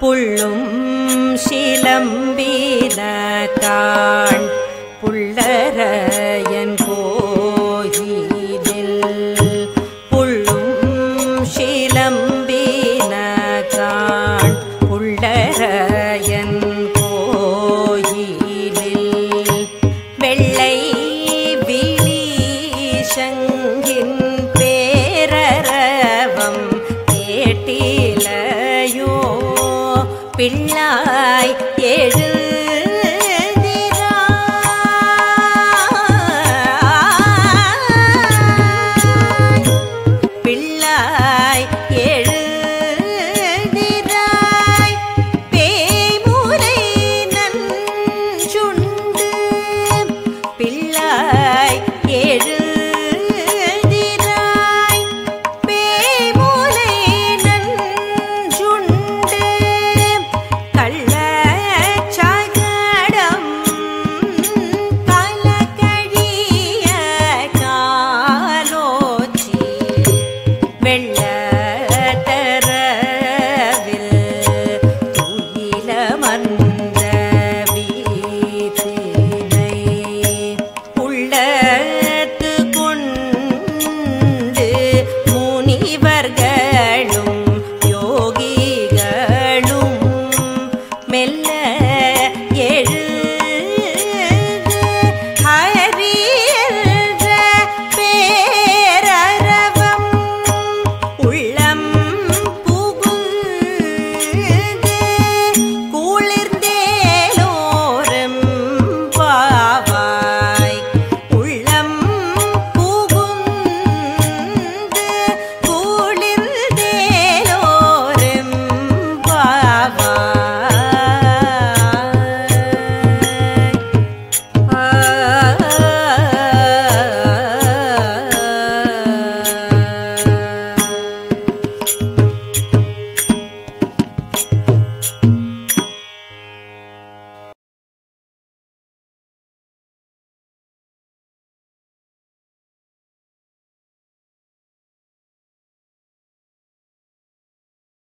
புள்ளும் சிலம்பின காண் புள்ளரையன் பிள்ளாய் எழு வெள்ளத்தரவில் துயிலமர்ந்த வீதினை உள்ளத்து கொண்டு முனிவர்களும் யோகிகளும் மெல்ல